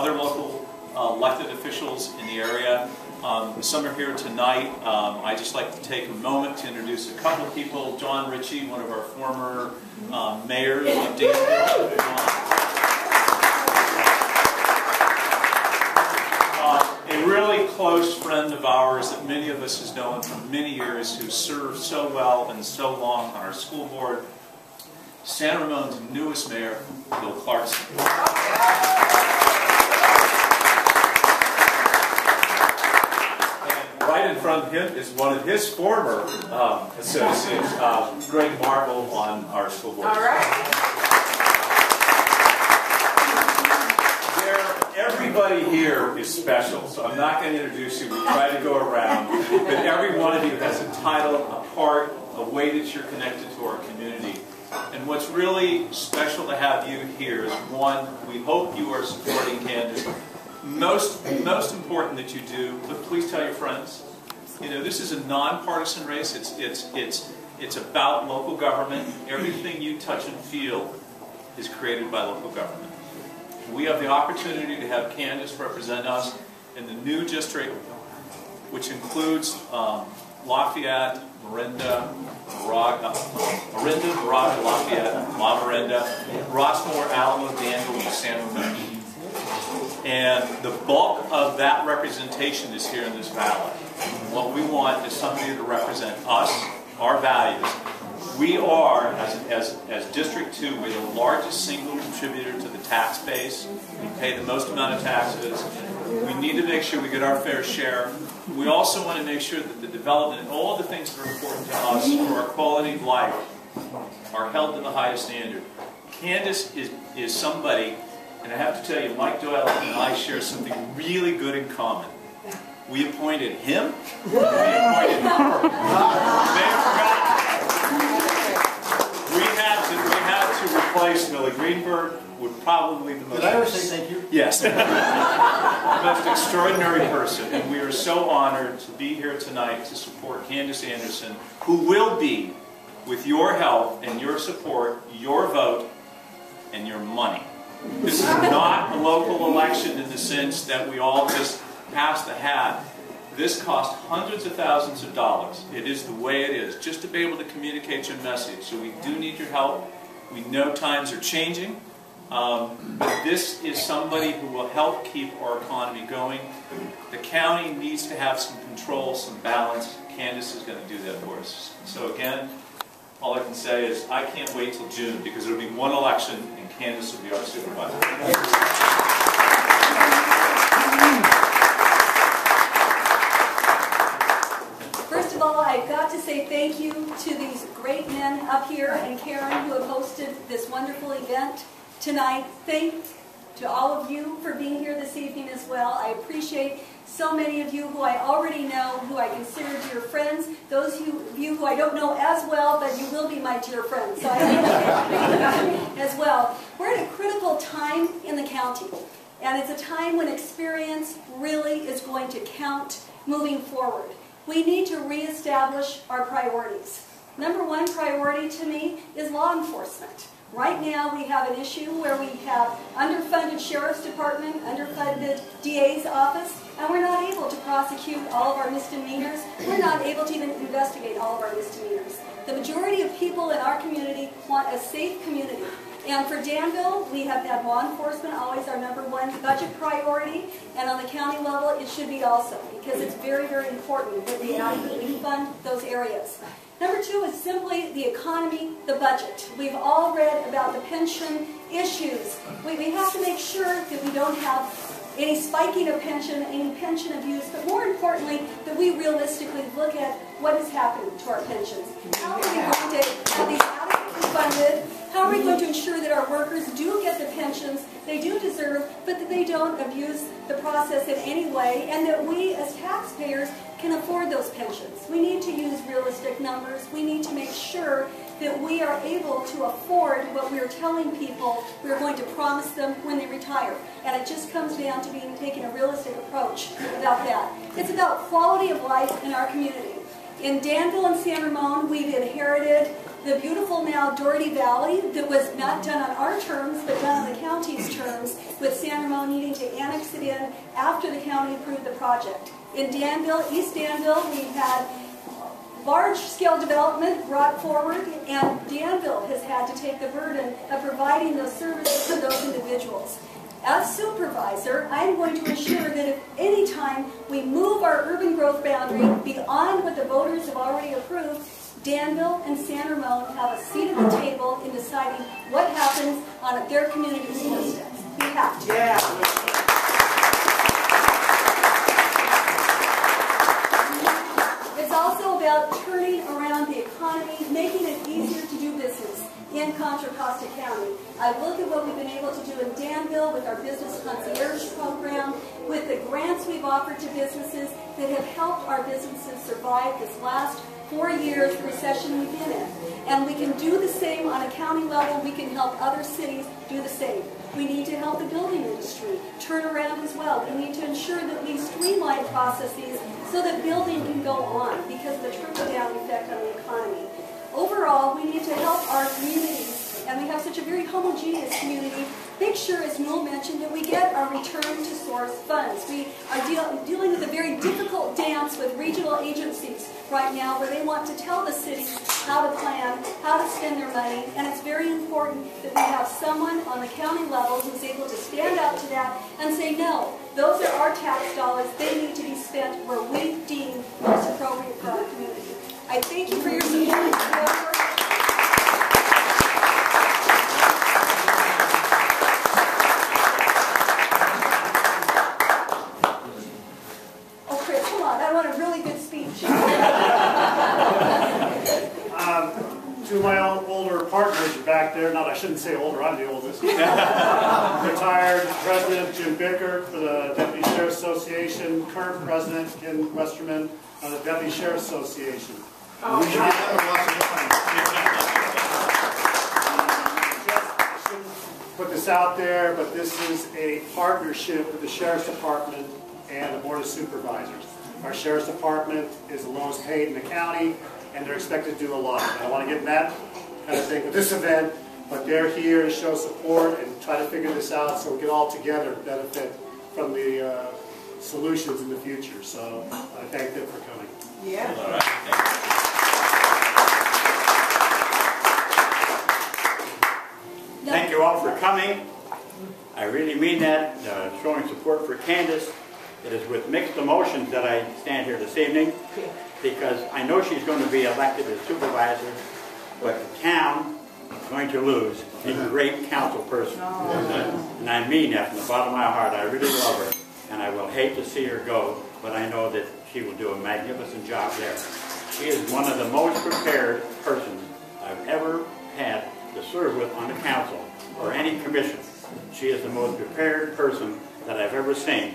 other local uh, elected officials in the area. Um, some are here tonight. Um, I'd just like to take a moment to introduce a couple of people. John Ritchie, one of our former um, mayors of Danville. Uh, a really close friend of ours that many of us has known for many years who served so well and so long on our school board, San Ramon's newest mayor, Bill Clarkson. And right in front of him is one of his former um, associates, uh, Greg Marvel on our school board. All right. There- Everybody here is special, so I'm not going to introduce you. We try to go around, but every one of you has a title, a part, a way that you're connected to our community. And what's really special to have you here is one, we hope you are supporting Candace. Most, most important that you do, but please tell your friends. You know, this is a nonpartisan race. It's, it's, it's, it's about local government. Everything you touch and feel is created by local government. We have the opportunity to have Candace represent us in the new district, which includes um, Lafayette, Marinda, Moraga, Marinda, Moraga, Lafayette, La Marinda, Rossmoor, Alamo, Danville, and San Ramon. And the bulk of that representation is here in this valley. What we want is somebody to represent us, our values. We are, as, as, as District 2, we're the largest single contributor to the tax base. We pay the most amount of taxes. We need to make sure we get our fair share. We also want to make sure that the development and all the things that are important to us for our quality of life are held to the highest standard. Candace is, is somebody, and I have to tell you, Mike Doyle and I share something really good in common. We appointed him, we appointed her. They forgot. We had to, we had to replace Millie Greenberg with probably the most. Did I ever say thank you? Yes. the most extraordinary person, and we are so honored to be here tonight to support Candace Andersen, who will be, with your help and your support, your vote, and your money. This is not a local election in the sense that we all just pass the hat. This costs hundreds of thousands of dollars. It is the way it is, just to be able to communicate your message. So we do need your help. We know times are changing. Um, but this is somebody who will help keep our economy going. The county needs to have some control, some balance. Candace is going to do that for us. So again, all I can say is I can't wait till June because there will be one election and Candace will be our supervisor. First of all, I've got to say thank you to these great men up here and Karen who have hosted this wonderful event tonight. Thank to all of you for being here this evening as well. I appreciate so many of you who I already know, who I consider dear friends. Those of you who I don't know as well, but you will be my dear friends. So I as well. We're at a critical time in the county. And it's a time when experience really is going to count moving forward. We need to reestablish our priorities. Number one priority to me is law enforcement. Right now, we have an issue where we have underfunded sheriff's department, underfunded DA's office, and we're not able to prosecute all of our misdemeanors. We're not able to even investigate all of our misdemeanors. The majority of people in our community want a safe community. And for Danville, we have had law enforcement always our number one budget priority, and on the county level, it should be also, because it's very, very important that we adequately fund those areas. Number two is simply the economy, the budget. We've all read about the pension issues. We, we have to make sure that we don't have any spiking of pension, any pension abuse, but more importantly, that we realistically look at what is happening to our pensions. How are we going to have these adequately funded? Are we going to ensure that our workers do get the pensions they do deserve, but that they don't abuse the process in any way, and that we as taxpayers can afford those pensions? We need to use realistic numbers. We need to make sure that we are able to afford what we are telling people we are going to promise them when they retire. And it just comes down to being taking a realistic approach about that. It's about quality of life in our community. In Danville and San Ramon, we've inherited the beautiful now Dougherty Valley that was not done on our terms, but done on the county's terms, with San Ramon needing to annex it in after the county approved the project. In Danville, East Danville, we had large-scale development brought forward, and Danville has had to take the burden of providing those services to those individuals. As supervisor, I'm going to ensure that if any time we move our urban growth boundary beyond what the voters have already approved, Danville and San Ramon have a seat at the table in deciding what happens on their community's doorsteps. We have to. It's also about turning around the economy, making it easier to do business in Contra Costa County. I look at what we've been able to do in Danville with our business concierge program, with the grants we've offered to businesses that have helped our businesses survive this last four years recession we've been in. And we can do the same on a county level. We can help other cities do the same. We need to help the building industry turn around as well. We need to ensure that we streamline processes so that building can go on because of the trickle-down effect on the economy. Overall, we need to help our communities, and we have such a very homogeneous community, make sure, as Newell mentioned, that we get our return to source funds. We are deal dealing with a very difficult dance with regional agencies right now where they want to tell the cities how to plan, how to spend their money, and it's very important that we have someone on the county level who's able to stand up to that and say, no, those are our tax dollars, they need to be spent where we deem most appropriate for our community. I thank you for your support. Oh, Chris, come on, I want a really good speech. To my old- older partners back there, not, I shouldn't say older, I'm the oldest. Retired President Jim Bicker for the Deputy Sheriff Association, current President Ken Westerman of the Deputy Sheriff Association. Oh. We should get that I shouldn't Put this out there, but this is a partnership with the Sheriff's Department and the Board of Supervisors. Our Sheriff's Department is the lowest paid in the county, and they're expected to do a lot. I want to get in that kind of thing with this event, but they're here to show support and try to figure this out so we can all together benefit from the uh, solutions in the future. So I thank them for coming. Yeah. All right, thank you. Thank you all for coming. I really mean that, uh, showing support for Candace. It is with mixed emotions that I stand here this evening because I know she's going to be elected as supervisor, but the town is going to lose a great council person. And I mean that from the bottom of my heart. I really love her, and I will hate to see her go, but I know that she will do a magnificent job there. She is one of the most prepared persons I've ever had to serve with on the council or any commission. She is the most prepared person that I've ever seen.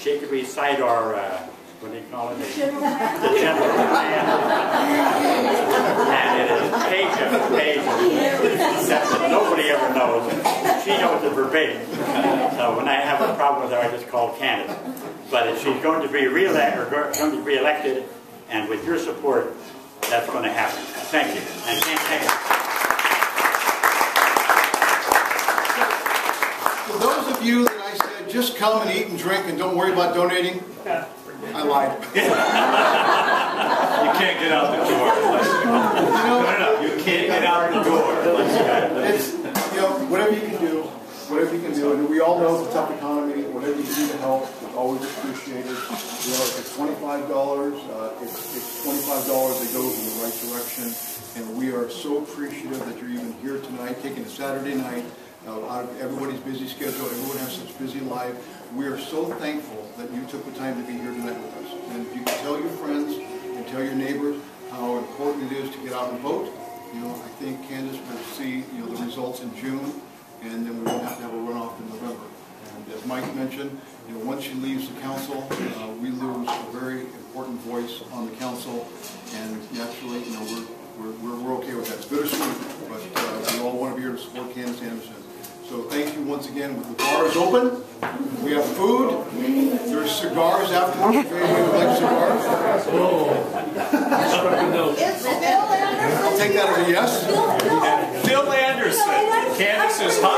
She could recite our, uh, what do you call it? General plan. The general plan. And it is page after page, except that nobody ever knows. She knows it verbatim. So when I have a problem with her, I just call Candace. But if she's going to be reelected, or go- going to be elected, and with your support, that's going to happen. Thank you. And thank thank you. For those of you that I said, just come and eat and drink and don't worry about donating, I lied. You can't get out the door. unless you- No, no, no, you can't get out the door unless you It's, you know, whatever you can do, whatever you can do, and we all know it's a tough economy, whatever you can do to help, is always appreciated. You know, if it's twenty-five dollars, uh, it's, it's twenty-five dollars that goes in the right direction, and we are so appreciative that you're even here tonight, taking a Saturday night, uh, out of everybody's busy schedule, everyone has such busy life. We are so thankful that you took the time to be here tonight with us. And if you can tell your friends and tell your neighbors how important it is to get out and vote, you know, I think Candace will see, you know, the results in June, and then we won't have to have a runoff in November. And as Mike mentioned, you know, once she leaves the council, uh, we lose a very important voice on the council, and naturally, you know, we're, we're, we're, okay with that. It's bittersweet, but, uh, we all want to be here to support Candace Andersen. So thank you once again. The bar is open. We have food. There's cigars after. If anyone would like cigars. It's Bill Andersen. I'll take that as a yes. Bill, Bill, Phil Andersen, Candace's husband, is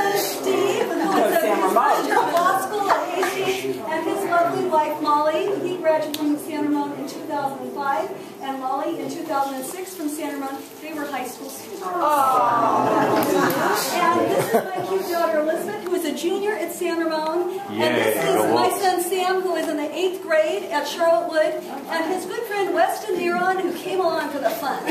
2006 from San Ramon. They were high school students. And this is my cute daughter Elizabeth, who is a junior at San Ramon. And this is my son Sam, who is in the eighth grade at Charlotte Wood, and his good friend Weston Neron, who came along for the fun.